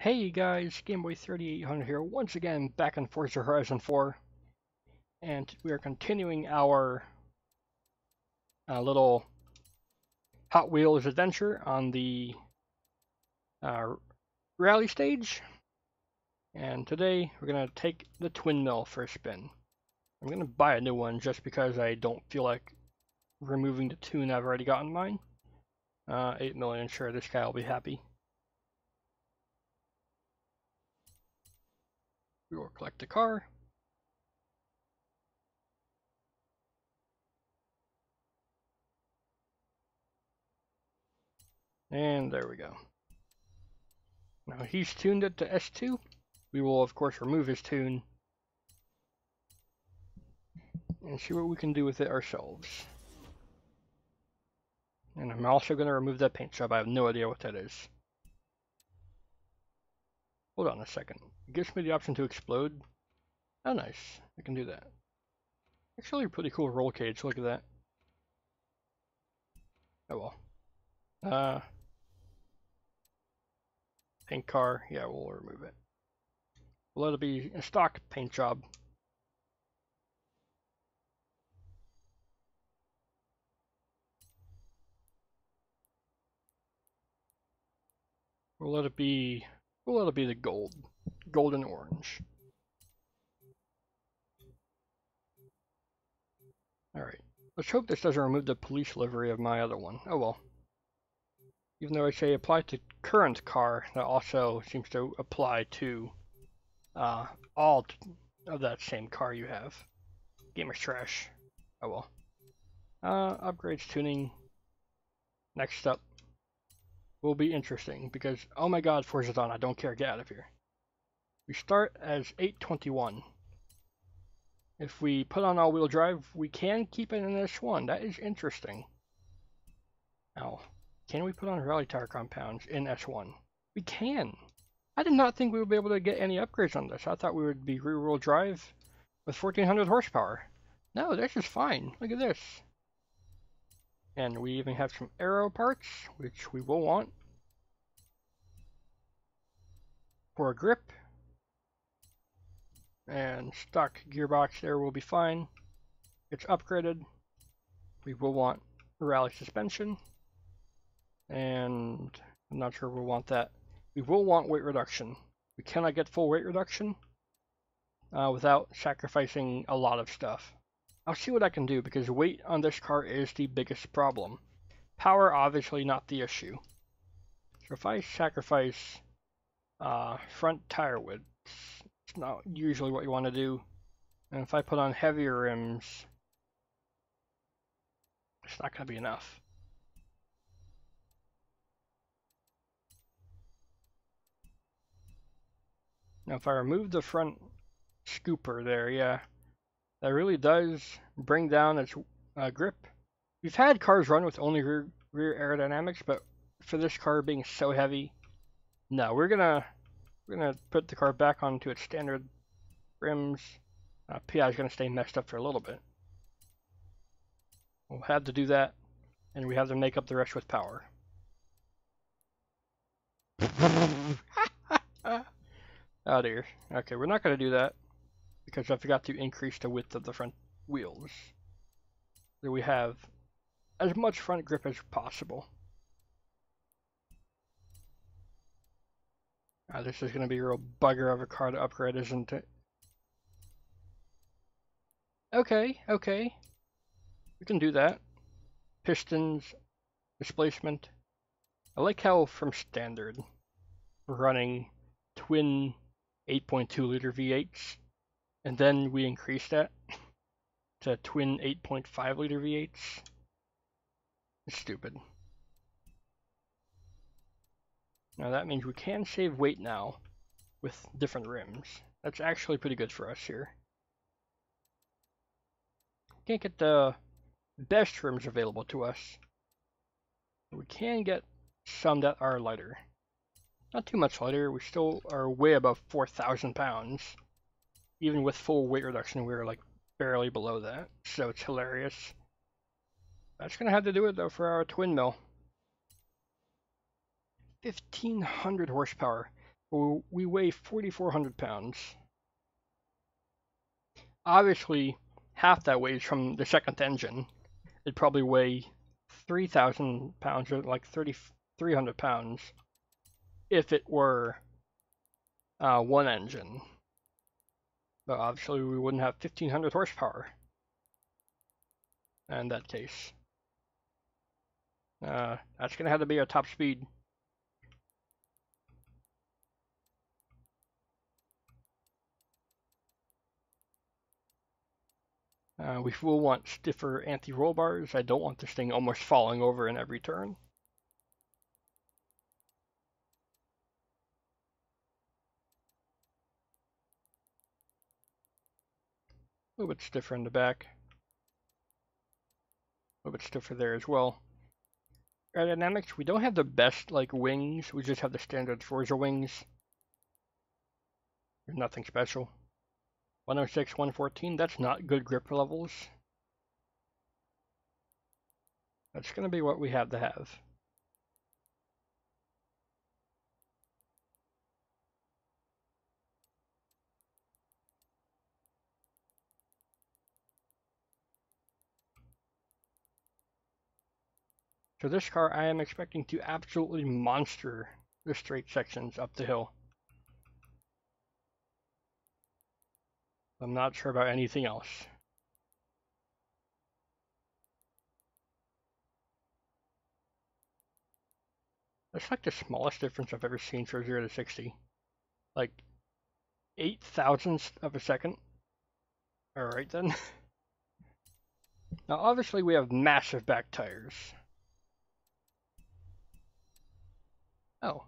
Hey guys, Gameboy3800 here, once again back in Forza Horizon 4, and we are continuing our uh, little Hot Wheels adventure on the uh, rally stage, and today we're going to take the Twin Mill for a spin. I'm going to buy a new one just because I don't feel like removing the tune I've already gotten mine. Uh, 8 million, sure, this guy will be happy. We will collect the car. And there we go. Now he's tuned it to S2. We will of course remove his tune and see what we can do with it ourselves. And I'm also going to remove that paint job. I have no idea what that is. Hold on a second. It gives me the option to explode. Oh, nice. I can do that. Actually, a pretty cool roll cage. Look at that. Oh well. Uh, paint car. Yeah, we'll remove it. We'll let it be a stock paint job. We'll let it be, we'll be the gold, golden orange. Alright, let's hope this doesn't remove the police livery of my other one. Oh well. Even though I say apply to current car, that also seems to apply to uh, all of that same car you have. Gamer's trash. Oh well. Uh, upgrades tuning. Next up, will be interesting because, oh my god, Forza Dawn, I don't care, get out of here. We start as 821. If we put on all-wheel drive, we can keep it in S1. That is interesting. Now, can we put on rally tire compounds in S1? We can. I did not think we would be able to get any upgrades on this. I thought we would be rear-wheel drive with 1400 horsepower. No, this is fine. Look at this. And we even have some aero parts, which we will want. For a grip. And stock gearbox there will be fine. It's upgraded. We will want rally suspension. And I'm not sure we'll want that. We will want weight reduction. We cannot get full weight reduction uh, without sacrificing a lot of stuff. I'll see what I can do because weight on this car is the biggest problem. Power, obviously not the issue. So if I sacrifice uh, front tire width, it's not usually what you want to do. And if I put on heavier rims, it's not going to be enough. Now if I remove the front scooper there, yeah, that really does bring down its uh, grip. We've had cars run with only rear, rear aerodynamics, but for this car being so heavy, no, we're gonna we're gonna put the car back onto its standard rims. Uh, PI is gonna stay messed up for a little bit. We'll have to do that, and we have to make up the rest with power. oh dear. Okay, we're not gonna do that because I forgot to increase the width of the front wheels. So we have as much front grip as possible. Ah, this is going to be a real bugger of a car to upgrade, isn't it? Okay, okay. We can do that. Pistons, displacement. I like how from standard, we're running twin 8.2 liter V8s and then we increase that to twin 8.5 liter V8s. It's stupid. Now that means we can save weight now with different rims. That's actually pretty good for us here. Can't get the best rims available to us. We can get some that are lighter. Not too much lighter, we still are way above 4,000 pounds even with full weight reduction, we are like barely below that. So it's hilarious. That's to have to do it though for our twin mill. 1500 horsepower. We weigh 4,400 pounds. Obviously, half that weight is from the second engine. It'd probably weigh 3,000 pounds or like 3,300 pounds if it were uh, one engine. But obviously, we wouldn't have 1,500 horsepower in that case. Uh, that's going to have to be our top speed. Uh, we will want stiffer anti-roll bars. I don't want this thing almost falling over in every turn. A little bit stiffer in the back. A little bit stiffer there as well. Aerodynamics, we don't have the best like wings. We just have the standard Forza wings. Nothing special. 106, 114, that's not good grip levels. That's going to be what we have to have. So this car, I am expecting to absolutely monster the straight sections up the hill. I'm not sure about anything else. That's like the smallest difference I've ever seen for 0 to 60. Like, 8 thousandths of a second. Alright then. now obviously we have massive back tires. Oh.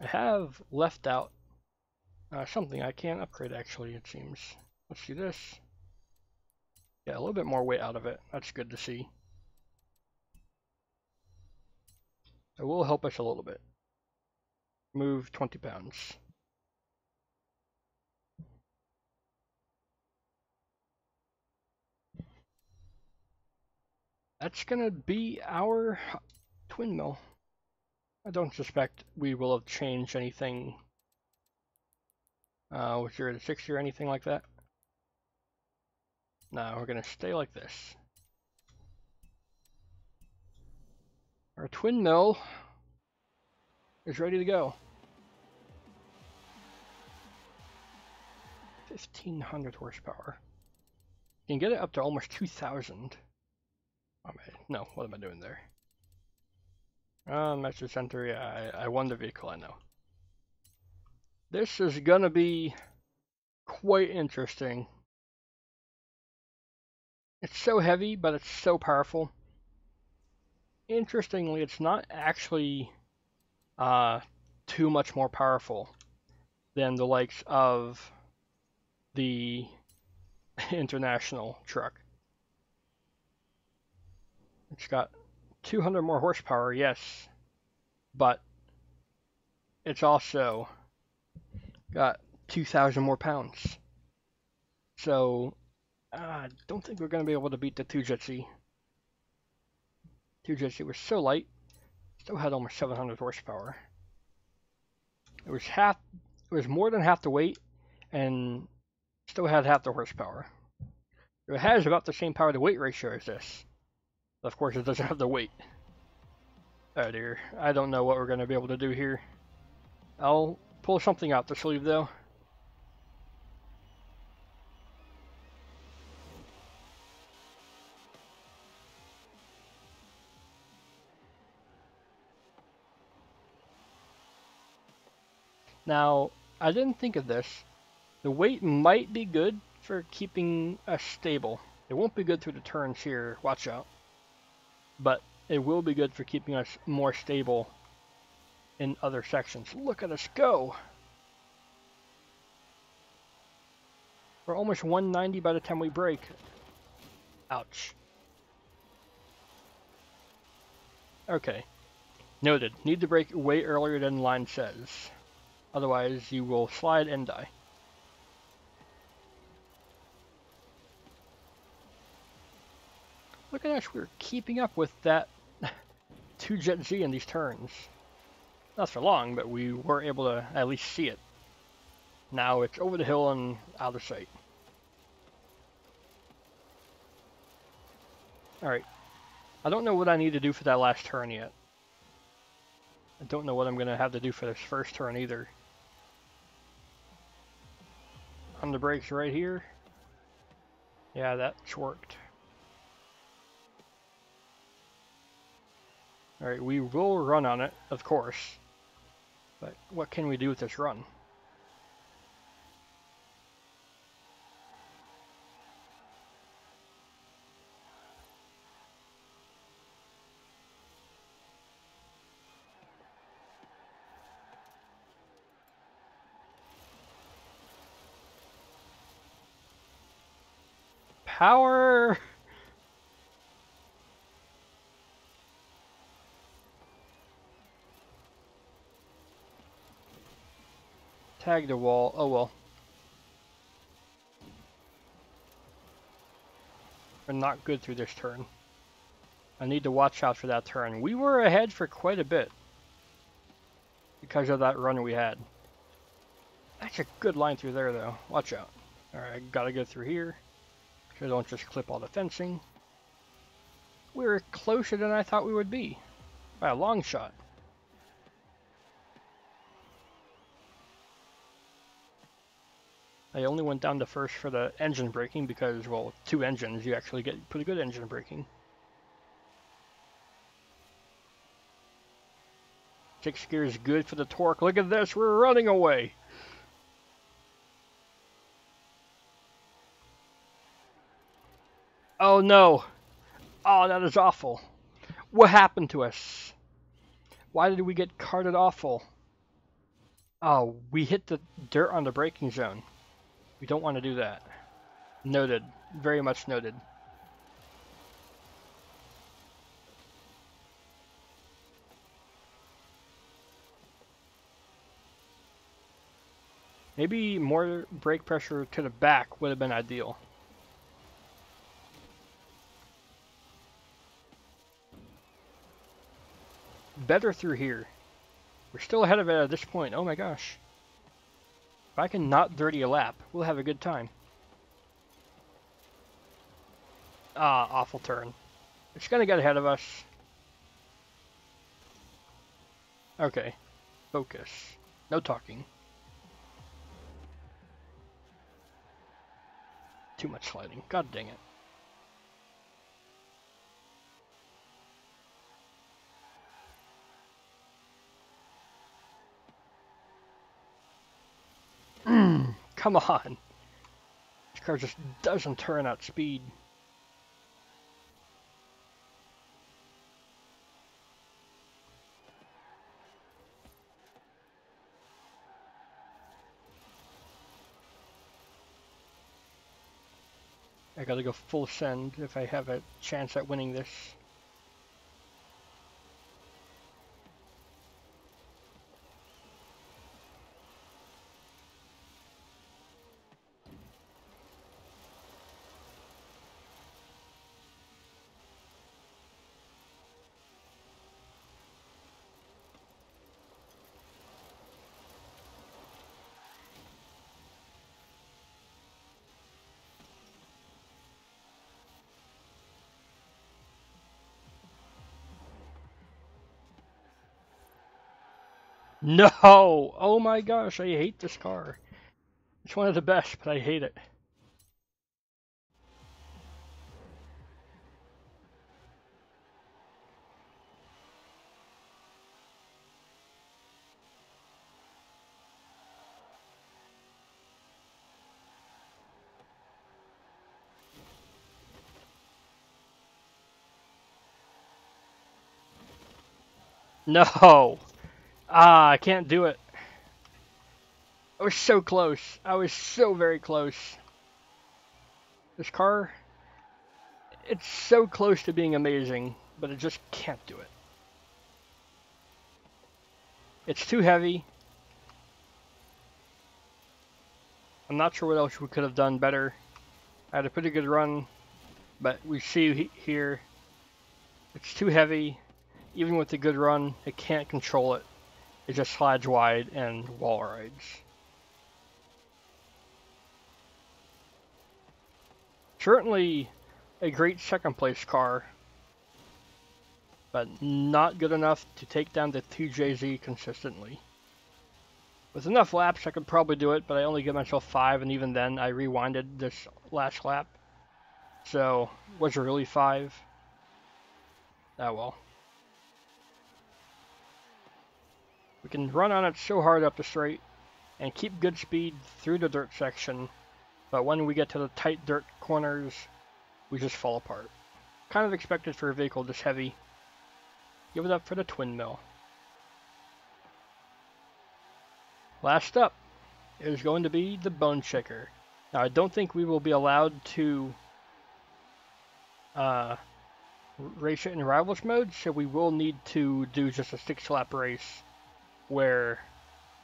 I have left out uh, something I can't upgrade actually, it seems. Let's see this. Yeah, a little bit more weight out of it. That's good to see. It will help us a little bit. Move 20 pounds. That's gonna be our twin mill. I don't suspect we will have changed anything uh, with 0 to 60 or anything like that. No, we're going to stay like this. Our twin mill is ready to go. 1500 horsepower. You can get it up to almost 2000. Oh, no, what am I doing there? Uh, Master Center, yeah, I, I won the vehicle, I know. This is gonna be quite interesting. It's so heavy, but it's so powerful. Interestingly, it's not actually uh, too much more powerful than the likes of the international truck. It's got 200 more horsepower, yes, but it's also got 2,000 more pounds. So, uh, I don't think we're going to be able to beat the 2JZ. 2JZ was so light, still had almost 700 horsepower. It was half, it was more than half the weight, and still had half the horsepower. It has about the same power to weight ratio as this. Of course, it doesn't have the weight. Oh dear, I don't know what we're going to be able to do here. I'll pull something out the sleeve though. Now, I didn't think of this. The weight might be good for keeping us stable. It won't be good through the turns here, watch out. But it will be good for keeping us more stable in other sections. Look at us go! We're almost 190 by the time we brake. Ouch. Okay. Noted. Need to brake way earlier than line says. Otherwise, you will slide and die. Look at us, we're keeping up with that 2JZ in these turns. Not for long, but we were able to at least see it. Now it's over the hill and out of sight. Alright. I don't know what I need to do for that last turn yet. I don't know what I'm going to have to do for this first turn either. On the brakes right here. Yeah, that's worked. Alright, we will run on it, of course. But what can we do with this run? Power! Tag the wall. Oh well. We're not good through this turn. I need to watch out for that turn. We were ahead for quite a bit. Because of that run we had. That's a good line through there though. Watch out. Alright, gotta go through here. So don't just clip all the fencing. We were closer than I thought we would be. By a long shot. I only went down to first for the engine braking because, well, two engines, you actually get pretty good engine braking. Six gears good for the torque. Look at this, we're running away. Oh no. Oh, that is awful. What happened to us? Why did we get carted awful? Oh, we hit the dirt on the braking zone. We don't want to do that. Noted. Very much noted. Maybe more brake pressure to the back would have been ideal. Better through here. We're still ahead of it at this point. Oh my gosh. If I can not dirty a lap, we'll have a good time. Ah, awful turn. It's gonna get ahead of us. Okay. Focus. No talking. Too much sliding. God dang it. Come on. This car just doesn't turn out speed. I gotta go full send if I have a chance at winning this. No! Oh my gosh, I hate this car. It's one of the best, but I hate it. No! Ah, I can't do it. I was so close. I was so very close. This car, it's so close to being amazing, but it just can't do it. It's too heavy. I'm not sure what else we could have done better. I had a pretty good run, but we see here, it's too heavy. Even with a good run, it can't control it It just slides wide and wall rides. Certainly a great second place car, but not good enough to take down the 2JZ consistently. With enough laps, I could probably do it, but I only give myself five, and even then, I rewinded this last lap. So, was it really five? Ah well. We can run on it so hard up the straight and keep good speed through the dirt section, but when we get to the tight dirt corners, we just fall apart. Kind of expected for a vehicle this heavy. Give it up for the twin mill. Last up is going to be the Bone Shaker. Now, I don't think we will be allowed to uh, race it in Rivals mode, so we will need to do just a six lap race where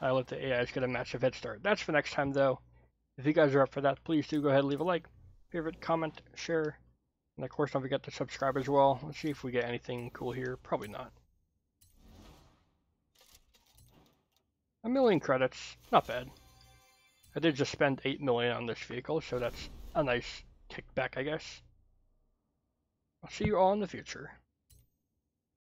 I let the AIs get a massive head start. That's for next time, though. If you guys are up for that, please do go ahead and leave a like, favorite, comment, share, and of course don't forget to subscribe as well. Let's see if we get anything cool here. Probably not. A million credits, not bad. I did just spend 8 million on this vehicle, so that's a nice kickback, I guess. I'll see you all in the future.